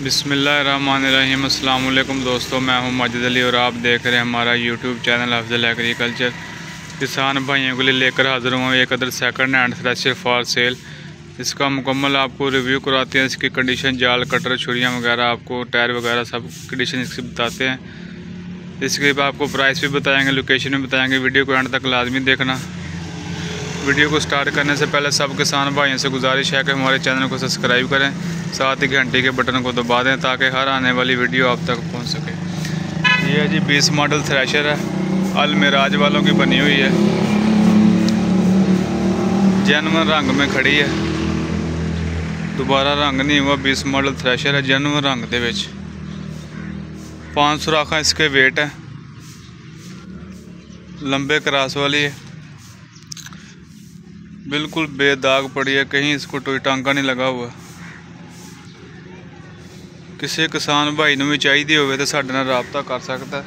बिसमीम अल्लाम दोस्तों, मैं हूँ माजिद अली और आप देख रहे हैं हमारा यूट्यूब चैनल अफजल एग्रीकल्चर। किसान भाइयों के लिए लेकर हाज़िर हुआ एक other second hand thresher for sale इसका मुकम्मल आपको रिव्यू कराते हैं, इसकी कंडीशन जाल कटर छुरियाँ वगैरह आपको, टायर वगैरह सब कंडीशन इसकी बताते हैं। इसके बाद आपको प्राइस भी बताएँगे लोकेशन भी बताएँगे वीडियो को एंड तक लाजमी देखना। वीडियो को स्टार्ट करने से पहले सब किसान भाइयों से गुजारिश है कि हमारे चैनल को सब्सक्राइब करें, साथ ही घंटे के बटन को दबा दें ताकि हर आने वाली वीडियो आप तक पहुँच सके। ये है जी बीस मॉडल थ्रेशर है, अल मिराज वालों की बनी हुई है। जैनवन रंग में खड़ी है। दोबारा रंग नहीं हुआ बीस मॉडल थ्रेशर है जैनवन रंग विच। पाँच सुराखा इसके वेट है। लंबे क्रास वाली है। बिल्कुल बेदाग पड़ी है कहीं इसको कोई टांका नहीं लगा हुआ ਕਿਸੇ ਕਿਸਾਨ ਭਾਈ ਨੂੰ ਵੀ ਚਾਹੀਦੀ ਹੋਵੇ ਤਾਂ ਸਾਡੇ ਨਾਲ ਰਾਬਤਾ ਕਰ ਸਕਦਾ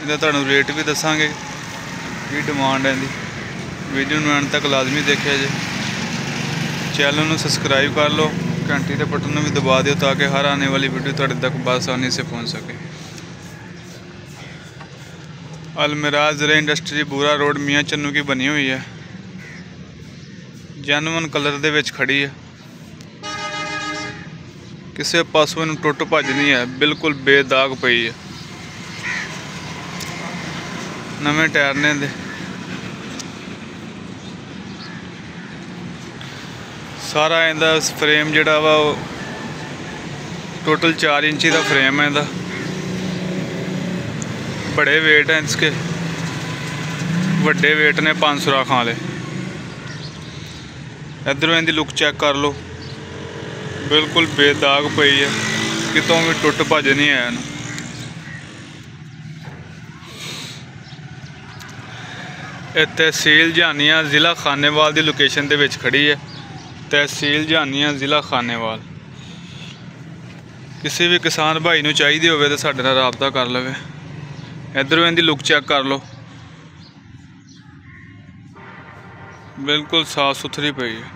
ਇਹਦਾ ਤੁਹਾਨੂੰ ਰੇਟ ਵੀ ਦੱਸਾਂਗੇ, ਕੀ ਡਿਮਾਂਡ ਹੈ ਇਹਦੀ। ਵੀਡੀਓ ਨੂੰ ਅੰਤ ਤੱਕ ਲਾਜ਼ਮੀ ਦੇਖਿਆ ਜੇ। ਚੈਨਲ ਨੂੰ ਸਬਸਕ੍ਰਾਈਬ ਕਰ ਲਓ, ਘੰਟੀ ਦੇ ਬਟਨ ਨੂੰ ਵੀ ਦਬਾ ਦਿਓ ਤਾਂ ਕਿ ਹਰ ਆਉਣੇ ਵਾਲੀ ਵੀਡੀਓ ਤੁਹਾਡੇ ਤੱਕ ਬਸ ਆਸਾਨੀ ਸੇ ਪਹੁੰਚ ਸਕੇ। अलमिराज ज़रा इंडस्ट्री ਬੂਰਾ ਰੋਡ ਮੀਆਂ ਚੰਨੂ ਕੀ ਬਣੀ ਹੋਈ ਹੈ ਜੈਨੂਨ ਕਲਰ ਦੇ ਵਿੱਚ ਖੜੀ ਹੈ ਕਿਸੇ ਪਾਸੋਂ ਇਹਨੂੰ ਟੁੱਟ ਭੱਜ ਨਹੀਂ ਹੈ ਬਿਲਕੁਲ ਬੇਦਾਗ ਪਈ ਹੈ ਨਵੇਂ ਟਾਇਰ ਨੇ ਦੇ ਸਾਰਾ ਇਹਦਾ ਫਰੇਮ ਜਿਹੜਾ ਵਾ ਉਹ ਟੋਟਲ 4 ਇੰਚੀ ਦਾ ਫਰੇਮ ਹੈ ਇਹਦਾ ਬੜੇ ਵੇਟ ਹੈ ਇਸਕੇ। ਵੱਡੇ ਵੇਟ ਨੇ 500 ਸੁਰਾਖਾਂ ਵਾਲੇ। ਇਧਰੋਂ ਇਹਦੀ ਲੁੱਕ ਚੈੱਕ ਕਰ ਲਓ। ਬਿਲਕੁਲ ਬੇਦਾਗ ਪਈ ਹੈ ਕਿਤੋਂ ਵੀ ਟੁੱਟ ਭੱਜ ਨਹੀਂ ਆਇਆ ਇਹਨੂੰ। ਇਹ ਤਹਿਸੀਲ ਜਾਨੀਆਂ ਜ਼ਿਲ੍ਹਾ ਖਾਨੇਵਾਲ ਦੀ ਲੋਕੇਸ਼ਨ ਦੇ ਵਿੱਚ ਖੜੀ ਹੈ ਤਹਿਸੀਲ ਜਾਨੀਆਂ ਜ਼ਿਲ੍ਹਾ ਖਾਨੇਵਾਲ। ਕਿਸੇ ਵੀ ਕਿਸਾਨ ਭਾਈ ਨੂੰ ਚਾਹੀਦੀ ਹੋਵੇ ਤਾਂ ਸਾਡੇ ਨਾਲ ਰਾਬਤਾ ਕਰ ਲਵੇ। ਇਧਰੋਂ ਇਹਦੀ ਲੁੱਕ ਚੈੱਕ ਕਰ ਲਓ। ਬਿਲਕੁਲ ਸਾਫ਼ ਸੁਥਰੀ ਪਈ ਹੈ।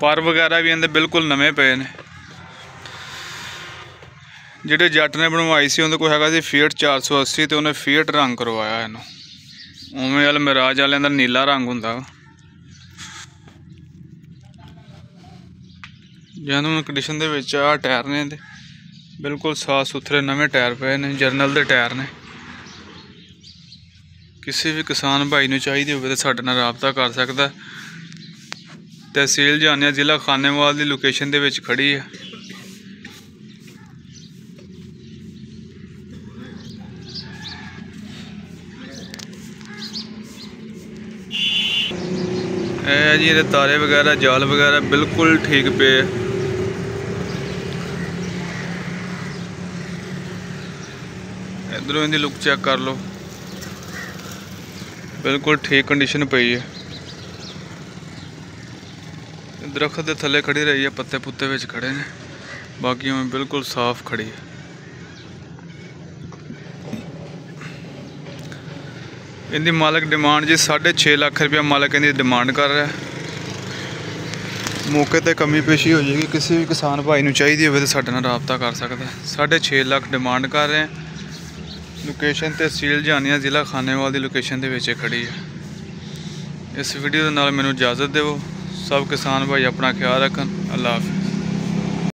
ਪਰ ਵਗੈਰਾ ਵੀ ਇਹਦੇ ਬਿਲਕੁਲ ਨਵੇਂ ਪਏ ਨੇ। ਜਿਹੜੇ ਜੱਟ ਨੇ ਬਣਵਾਈ ਸੀ, ਉਹਦੇ ਕੋਲ ਹੈਗਾ ਸੀ ਫੀਟ 480 ਤੇ ਉਹਨੇ ਫੀਟ ਰੰਗ ਕਰਵਾਇਆ ਇਹਨੂੰ। ਉਵੇਂ ਵਾਲ ਮਿਰਾਜ ਵਾਲਿਆਂ ਦਾ ਨੀਲਾ ਰੰਗ ਹੁੰਦਾ ਜਨਮ ਕੰਡੀਸ਼ਨ ਦੇ ਵਿੱਚ ਆ, ਟਾਇਰ ਨੇ ਇਹਦੇ। ਬਿਲਕੁਲ ਸਾਫ਼ ਸੁਥਰੇ ਨਵੇਂ ਟਾਇਰ ਪਏ ਨੇ, ਜਰਨਲ ਦੇ ਟਾਇਰ ਨੇ। ਕਿਸੇ ਵੀ ਕਿਸਾਨ ਭਾਈ ਨੂੰ ਚਾਹੀਦੀ ਹੋਵੇ ਤਾਂ ਸਾਡੇ ਨਾਲ ਰਾਬਤਾ ਕਰ ਸਕਦਾ ਤਹਿਸੀਲ ਜਾਨਿਆ ਜ਼ਿਲ੍ਹਾ ਖਾਨੇਵਾਲ ਦੀ ਲੋਕੇਸ਼ਨ ਦੇ ਵਿੱਚ ਖੜੀ ਹੈ। ਇਹ ਜੀ ਇਹਦੇ ਤਾਰੇ ਵਗੈਰਾ, ਜਾਲ ਵਗੈਰਾ ਬਿਲਕੁਲ ਠੀਕ ਪਏ ਇਧਰੋਂ ਇਹਦੀ ਲੁੱਕ ਚੈੱਕ ਕਰ ਲਓ। ਬਿਲਕੁਲ ਠੀਕ ਕੰਡੀਸ਼ਨ ਪਈ ਹੈ। ਦਰਖਤ ਦੇ ਥੱਲੇ ਖੜੀ ਰਹੀ ਹੈ, ਪੱਤੇ ਪੁੱਤੇ ਵਿੱਚ ਖੜੇ ਨੇ। ਬਾਕੀ ਉਹ ਬਿਲਕੁਲ ਸਾਫ਼ ਖੜੀ ਹੈ। ਇਹਦੀ ਮਾਲਕ ਡਿਮਾਂਡ ਜੀ 6.5 ਲੱਖ ਰੁਪਏ ਮਾਲਕ ਇਹਦੀ ਡਿਮਾਂਡ ਕਰ ਰਿਹਾ ਮੌਕੇ ਤੇ ਕਮੀ ਪੇਸ਼ੀ ਹੋ ਜਾਏਗੀ, ਕਿਸੇ ਵੀ ਕਿਸਾਨ ਭਾਈ ਨੂੰ ਚਾਹੀਦੀ ਹੋਵੇ ਤਾਂ ਸਾਡੇ ਨਾਲ ਰਾਬਤਾ ਕਰ ਸਕਦਾ 6.5 ਲੱਖ ਡਿਮਾਂਡ ਕਰ ਰਹੇ ਲੋਕੇਸ਼ਨ ਤੇ ਸੀਲ ਜਾਨੀਆਂ ਜ਼ਿਲ੍ਹਾ ਖਾਨੇਵਾਲ ਦੀ ਲੋਕੇਸ਼ਨ ਦੇ ਵਿੱਚ ਖੜੀ ਹੈ। ਇਸ ਵੀਡੀਓ ਦੇ ਨਾਲ ਮੈਨੂੰ ਇਜਾਜ਼ਤ ਦਿਓ। ਸਭ ਕਿਸਾਨ ਭਾਈ ਆਪਣਾ ਖਿਆਲ ਰੱਖਣ। ਅੱਲਾ ਹਾਫਿਜ਼।